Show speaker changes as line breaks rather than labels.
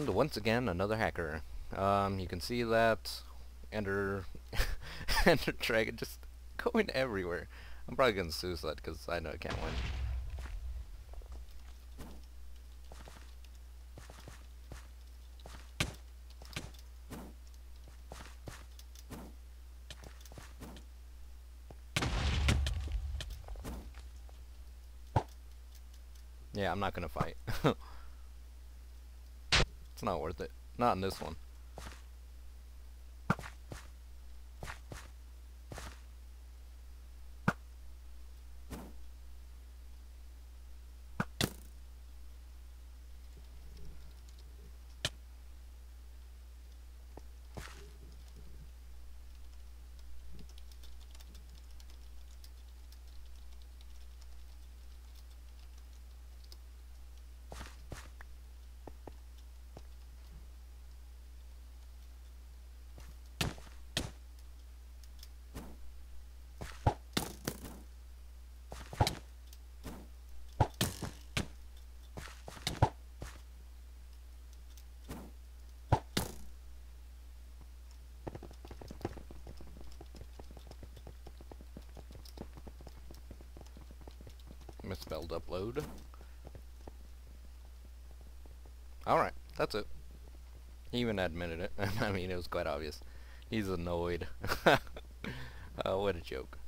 And once again, another hacker. Um, you can see that Ender, Ender Dragon just going everywhere. I'm probably gonna suicide because I know I can't win. Yeah, I'm not gonna fight. it's not worth it. Not in this one. Misspelled upload. Alright, that's it. He even admitted it. I mean, it was quite obvious. He's annoyed. uh, what a joke.